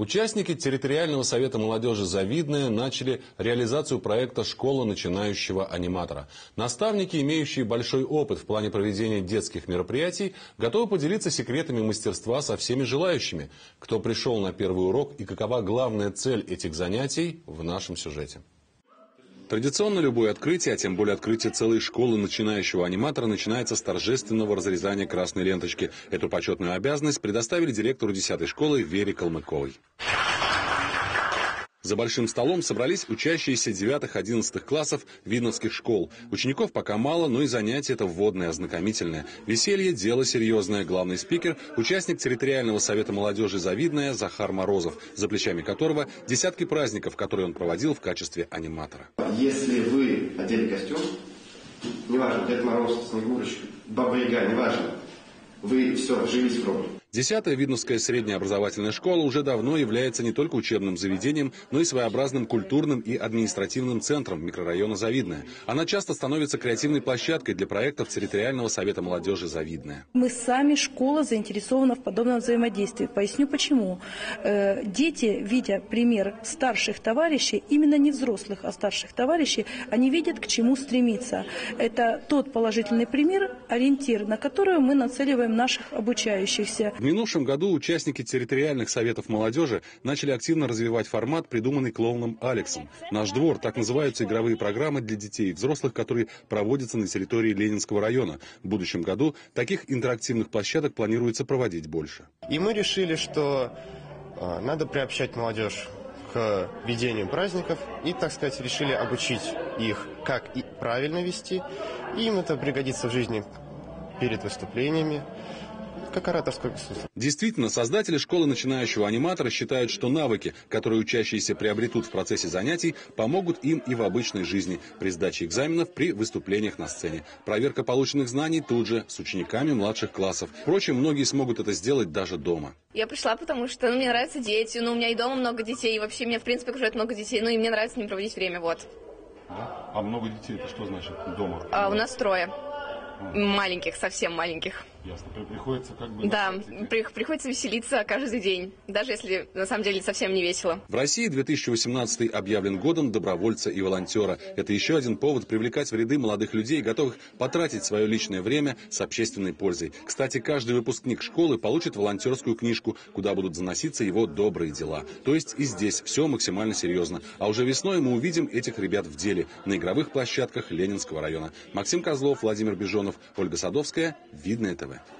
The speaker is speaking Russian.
Участники территориального совета молодежи «Завидная» начали реализацию проекта «Школа начинающего аниматора». Наставники, имеющие большой опыт в плане проведения детских мероприятий, готовы поделиться секретами мастерства со всеми желающими. Кто пришел на первый урок и какова главная цель этих занятий в нашем сюжете. Традиционно любое открытие, а тем более открытие целой школы начинающего аниматора, начинается с торжественного разрезания красной ленточки. Эту почетную обязанность предоставили директору 10 школы Вере Калмыковой. За большим столом собрались учащиеся 9-11 классов видновских школ. Учеников пока мало, но и занятие это вводное, ознакомительное. Веселье – дело серьезное. Главный спикер – участник территориального совета молодежи «Завидная» Захар Морозов, за плечами которого десятки праздников, которые он проводил в качестве аниматора. Если вы одели костюм, неважно, Дед Мороз, Снегурочка, Баба Яга, неважно, вы все, вжились в роль. Десятая Видновская средняя образовательная школа уже давно является не только учебным заведением, но и своеобразным культурным и административным центром микрорайона Завидная. Она часто становится креативной площадкой для проектов территориального совета молодежи Завидная. Мы сами, школа, заинтересованы в подобном взаимодействии. Поясню почему. Э, дети, видя пример старших товарищей, именно не взрослых, а старших товарищей, они видят, к чему стремиться. Это тот положительный пример, ориентир, на который мы нацеливаем наших обучающихся. В минувшем году участники территориальных советов молодежи начали активно развивать формат, придуманный клоуном Алексом. «Наш двор» – так называются игровые программы для детей и взрослых, которые проводятся на территории Ленинского района. В будущем году таких интерактивных площадок планируется проводить больше. И мы решили, что э, надо приобщать молодежь к ведению праздников и, так сказать, решили обучить их, как и правильно вести. И им это пригодится в жизни перед выступлениями как ораторское искусство. Действительно, создатели школы начинающего аниматора считают, что навыки, которые учащиеся приобретут в процессе занятий, помогут им и в обычной жизни при сдаче экзаменов, при выступлениях на сцене. Проверка полученных знаний тут же, с учениками младших классов. Впрочем, многие смогут это сделать даже дома. Я пришла, потому что ну, мне нравятся дети, ну, у меня и дома много детей, и вообще мне, в принципе, окружает много детей, ну, и мне нравится с ними проводить время, вот. Да? А много детей, это что значит дома? А, у нас трое. Маленьких, совсем маленьких. Ясно. Приходится как бы... Да, при, приходится веселиться каждый день, даже если на самом деле совсем не весело. В России 2018 объявлен годом добровольца и волонтера. Это еще один повод привлекать в ряды молодых людей, готовых потратить свое личное время с общественной пользой. Кстати, каждый выпускник школы получит волонтерскую книжку, куда будут заноситься его добрые дела. То есть и здесь все максимально серьезно. А уже весной мы увидим этих ребят в деле на игровых площадках Ленинского района. Максим Козлов, Владимир Бежонов, Ольга Садовская. Видно 19.